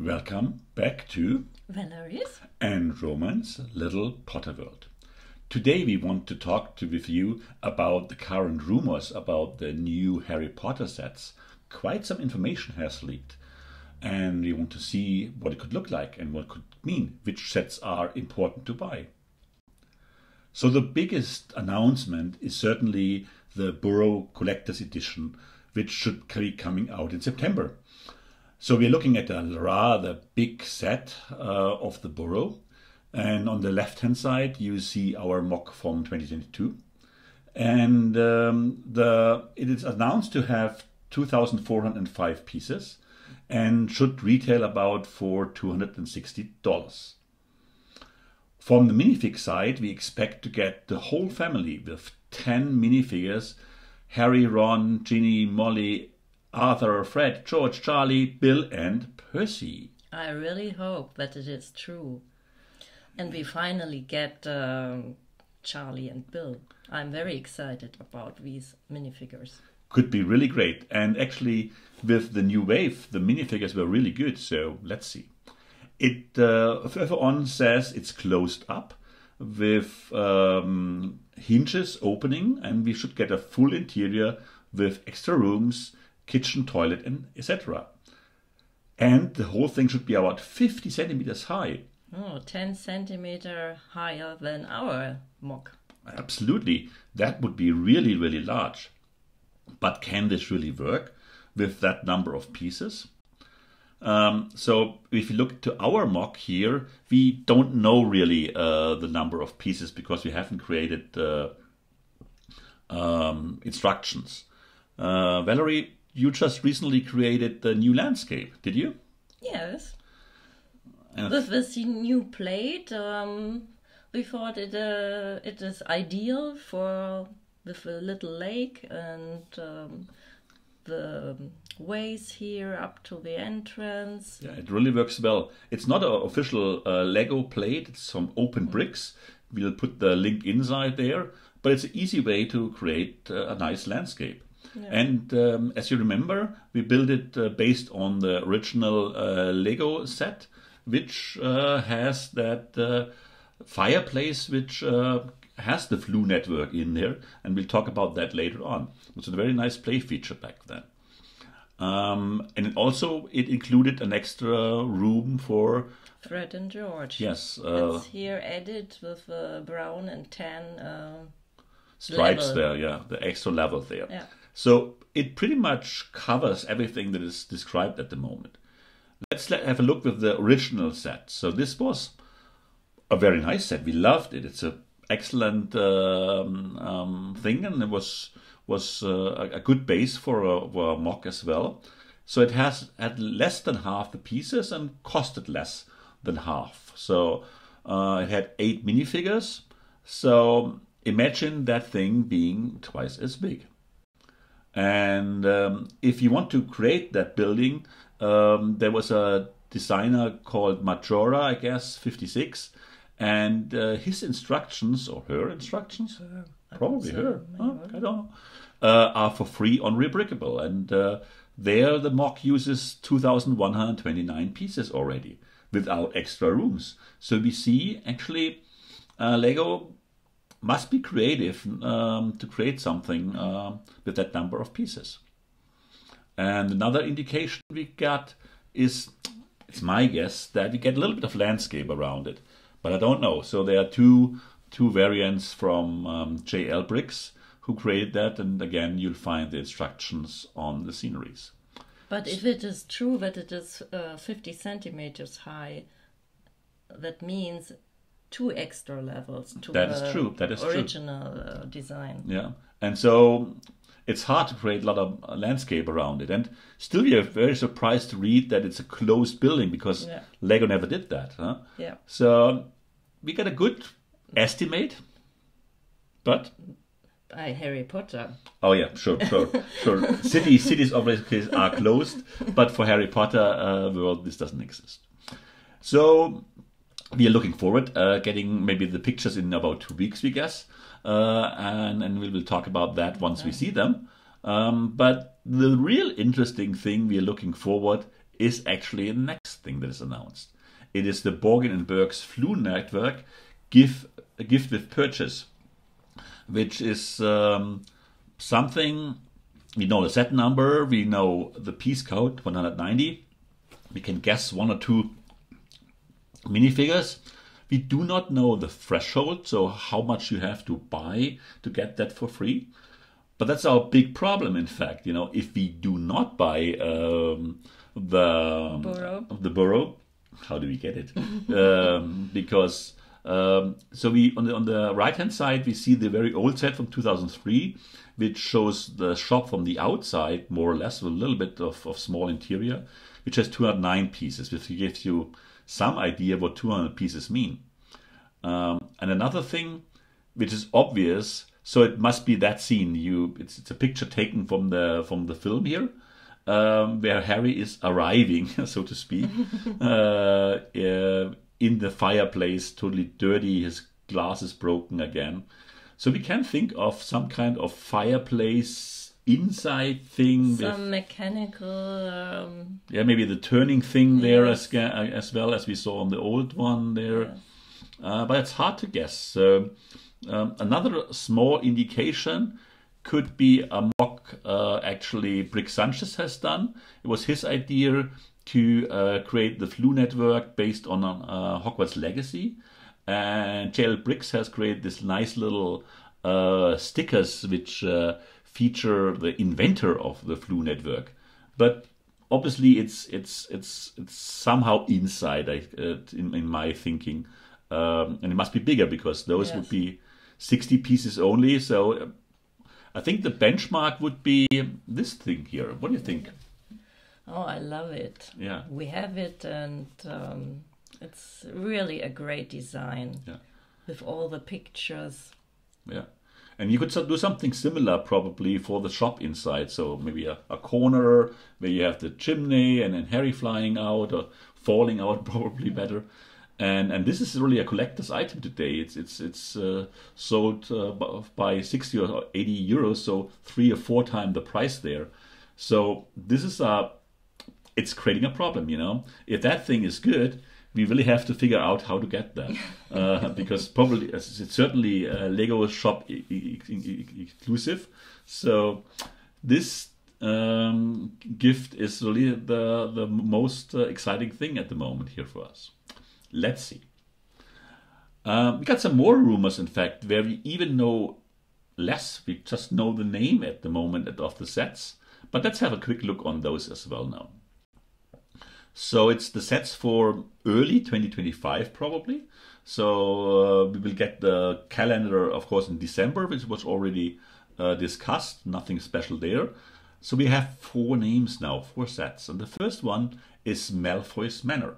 Welcome back to Valerie's and Roman's Little Potter World. Today we want to talk to, with you about the current rumors about the new Harry Potter sets. Quite some information has leaked, and we want to see what it could look like and what it could mean, which sets are important to buy. So the biggest announcement is certainly the Burrow Collector's Edition, which should be coming out in September. So we're looking at a rather big set uh, of the Burrow. And on the left hand side, you see our MOC from 2022. And um, the, it is announced to have 2,405 pieces and should retail about for $260. From the minifig side, we expect to get the whole family with 10 minifigures Harry, Ron, Ginny, Molly, Arthur, Fred, George, Charlie, Bill, and Percy. I really hope that it is true. And we finally get um, Charlie and Bill. I'm very excited about these minifigures. Could be really great. And actually, with the new wave, the minifigures were really good. So let's see. It uh, further on says it's closed up with um, hinges opening, and we should get a full interior with extra rooms kitchen, toilet, and etc. And the whole thing should be about 50 centimeters high. Oh, 10 centimeter higher than our MOC. Absolutely. That would be really, really large. But can this really work with that number of pieces? Um, so if you look to our MOC here, we don't know really uh, the number of pieces because we haven't created uh, um, instructions. Uh, Valerie, you just recently created the new landscape, did you? Yes. And With this new plate, um, we thought it uh, it is ideal for with a little lake and um, the ways here up to the entrance. Yeah, it really works well. It's not an official uh, Lego plate; it's some open mm. bricks. We'll put the link inside there, but it's an easy way to create uh, a nice landscape. And um, as you remember, we built it uh, based on the original uh, Lego set, which uh, has that uh, fireplace which uh, has the Floo network in there, and we'll talk about that later on. It's a very nice play feature back then. Um, and also it included an extra room for Fred and George. Yes, uh, it's here added with brown and tan stripes level. there. Yeah, the extra level there. Yeah. So it pretty much covers everything that is described at the moment. Let's have a look with the original set. So this was a very nice set. We loved it. It's an excellent um, um, thing, and it was was uh, a good base for a, for a MOC as well. So it has had less than half the pieces and costed less than half. So uh, it had eight minifigures. So imagine that thing being twice as big. And um, if you want to create that building, um, there was a designer called Majora, I guess, 56, and uh, his instructions, or her instructions, uh, probably her, huh? I don't know, uh, are for free on Rebrickable. And uh, there the MOC uses 2,129 pieces already without extra rooms. So we see actually uh, Lego must be creative um, to create something uh, with that number of pieces. And another indication we got is, it's my guess, that we get a little bit of landscape around it, but I don't know. So there are two two variants from um, JL Bricks who created that, and again, you'll find the instructions on the sceneries. But if it is true that it is uh, 50 centimeters high, that means two extra levels to that is true. That is original true. Uh, design. Yeah, and so it's hard to create a lot of landscape around it. And still, we are very surprised to read that it's a closed building because yeah. Lego never did that. Huh? Yeah. So we got a good estimate, but by Harry Potter. Oh yeah, sure, sure, sure. City, cities obviously are closed, but for Harry Potter uh, world, this doesn't exist. So we are looking forward uh, getting maybe the pictures in about two weeks, we guess, uh, and and we will talk about that once we see them. Um, but the real interesting thing we are looking forward is actually the next thing that is announced. It is the Borgin and Burkes Floo network gift, gift with purchase, which is um, something we know the set number, we know the piece code 190, we can guess one or two minifigures. We do not know the threshold, so how much you have to buy to get that for free. But that's our big problem, in fact. You know, if we do not buy um, the Burrow. the burrow, how do we get it? um, because um, so we on the on the right hand side we see the very old set from 2003, which shows the shop from the outside more or less with a little bit of, of small interior, which has 209 pieces, which gives you some idea what 200 pieces mean. Um, and another thing, which is obvious, so it must be that scene. You, it's, it's a picture taken from the from the film here, um, where Harry is arriving, so to speak, uh, uh, in the fireplace, totally dirty. His glass is broken again. So we can think of some kind of fireplace inside thing. with- Some mechanical. Um, yeah, maybe the turning thing there Yes. as, as well as we saw on the old one there. Uh, but it's hard to guess. Um, um, another small indication could be a MOC uh, actually Brick Sanchez has done. It was his idea to uh, create the Floo network based on uh, Hogwarts Legacy. And JL Bricks has created this nice little uh, stickers which uh, feature the inventor of the Floo network. But obviously, it's it's it's it's somehow inside I, uh, in, in my thinking, um, and it must be bigger because those Yes. would be sixty pieces only. So uh, I think the benchmark would be this thing here. What do you think? oh, I love it. Yeah. We have it, and um, it's really a great design Yeah. with all the pictures. Yeah. And you could do something similar probably for the shop inside. So maybe a, a corner where you have the chimney and then Harry flying out or falling out, probably better. And and this is really a collector's item today. It's it's it's uh, sold uh, by sixty or eighty euros, so three or four times the price there. So this is a it's creating a problem, you know. If that thing is good, we really have to figure out how to get that, uh, because probably it's certainly a Lego shop e- e- e- e- exclusive. So this um, gift is really the the most uh, exciting thing at the moment here for us. Let's see. Um, we got some more rumors, in fact, where we even know less. We just know the name at the moment of the sets. But let's have a quick look on those as well now. So it's the sets for early 2025 probably. So uh, we will get the calendar, of course, in December, which was already uh, discussed. Nothing special there. So we have four names now, four sets, and the first one is Malfoy's Manor.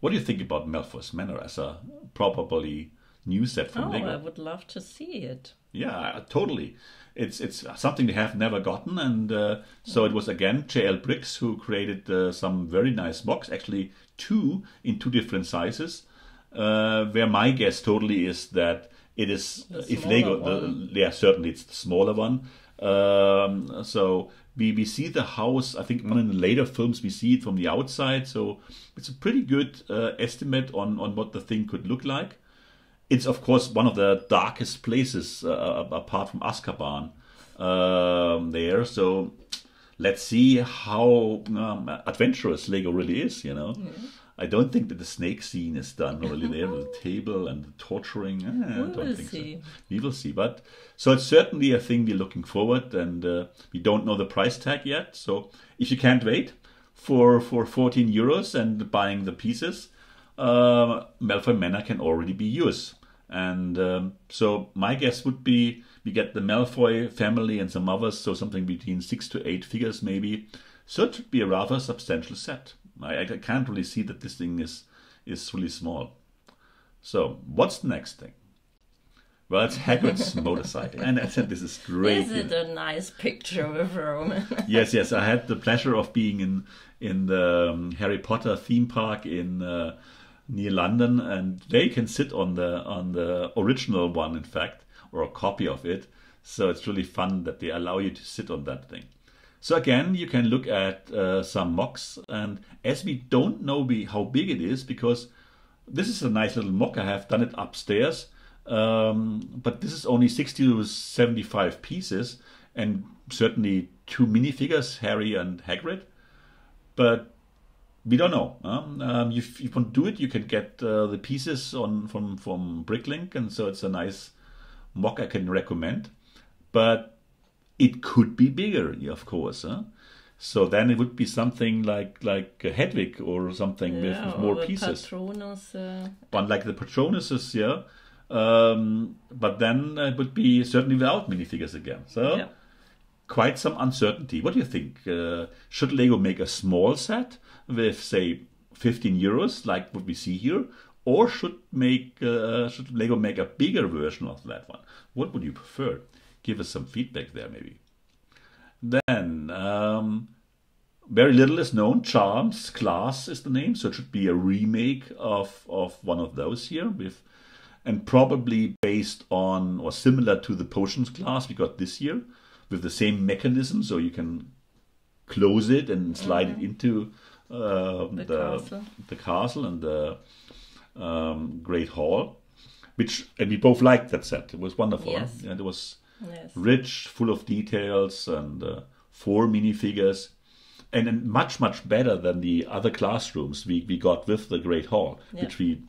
What do you think about Malfoy's Manor as a probably new set from Oh, Lego? I would love to see it. Yeah, totally. It's it's something they have never gotten, and uh, so it was again JL Bricks who created uh, some very nice box, actually two in two different sizes. Uh, where my guess totally is that it is The if Lego, the, yeah, certainly it's the smaller one. Um, so we we see the house. I think one in the later films we see it from the outside, so it's a pretty good uh, estimate on on what the thing could look like it's of course one of the darkest places uh, apart from Azkaban um, there. So let's see how um, adventurous Lego really is. You know, I don't think that the snake scene is done really there with the table and the torturing. Eh, We don't will think see. so. We will see, but so it's certainly a thing we're looking forward, and uh, we don't know the price tag yet. So if you can't wait for for 14 euros and buying the pieces, uh, Malfoy Manor can already be yours. And um, so my guess would be we get the Malfoy family and some others, so something between six to eight figures maybe. So it should be a rather substantial set. I, I can't really see that this thing is is really small. So what's the next thing? Well, it's Hagrid's motorcycle, and I said this is great. Is it a nice picture with Roman? yes, yes. I had the pleasure of being in in the um, Harry Potter theme park in uh, near London, and they can sit on the on the original one, in fact, or a copy of it. So it's really fun that they allow you to sit on that thing. So again, you can look at uh, some MOCs, and as we don't know how big it is, because this is a nice little MOC. I have done it upstairs, um, but this is only 60 to 75 pieces, and certainly two minifigures, Harry and Hagrid. But we don't know. Um, um, if you want to do it, you can get uh, the pieces on from from Bricklink, and so it's a nice MOC I can recommend. But it could be bigger, of course. Huh? So then it would be something like like a Hedwig or something yeah, with, with more pieces. Patronus, uh... One like the Patronuses, yeah. Um, but then it would be certainly without minifigures again. So Yeah. Quite some uncertainty. What do you think? Uh, should Lego make a small set with say 15 euros, like what we see here, or should make uh, should Lego make a bigger version of that one? What would you prefer? Give us some feedback there, maybe. Then, um, very little is known. Charms Class is the name, so it should be a remake of of one of those here with, and probably based on or similar to the Potions class we got this year, with the same mechanism, so you can close it and slide it into um, The the castle. the castle and the um, Great Hall, which and we both liked that set. It was wonderful. Yes. and it was Yes. rich, full of details, and uh, four minifigures, and, and much much better than the other classrooms we, we got with the Great Hall, which we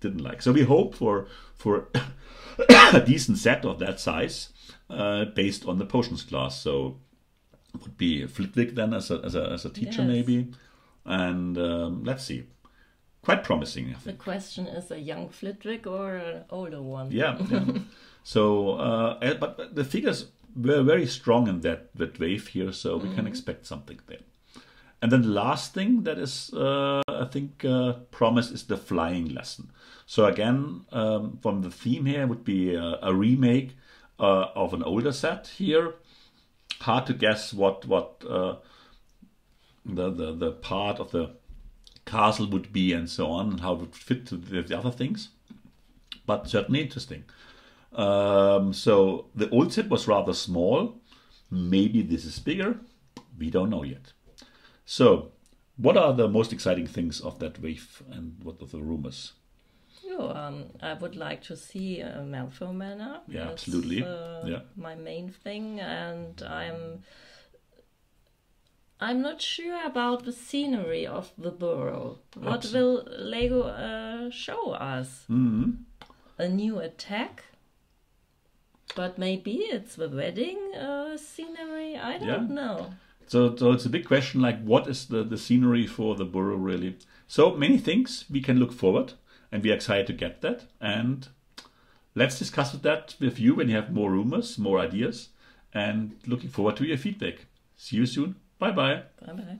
didn't like. So we hope for for a decent set of that size, uh, based on the potions class. So it would be Flitwick then as a as a, as a teacher Yes. maybe, and um, let's see, quite promising. I The question is a young Flitwick or an older one? Yeah. yeah. so, uh, eh, but the figures were very strong in that that wave here, so we can expect something there. And then the last thing that is, uh, I think, uh, promised is the flying lesson. So again, um, from the theme here would be a, a remake uh, of an older set here. Hard to guess what what uh, the, the the part of the castle would be and so on, and how it would fit to the, the other things. But certainly interesting. Um, so the old set was rather small. Maybe this is bigger. We don't know yet. So, what are the most exciting things of that wave, and what are the rumors? Um, I would like to see uh, Malfoy Manor. Yeah, That's, absolutely. Uh, Yeah. my main thing, and I'm. I'm not sure about the scenery of the Burrow. What will Lego uh, show us? hmm A new attack? But maybe it's the wedding uh, scenery. I don't Yeah. know. So, so it's a big question. Like, what is the the scenery for the Burrow really? So many things we can look forward, and we are excited to get that. And let's discuss that with you when you have more rumors, more ideas, and looking forward to your feedback. See you soon. Bye bye. Bye bye.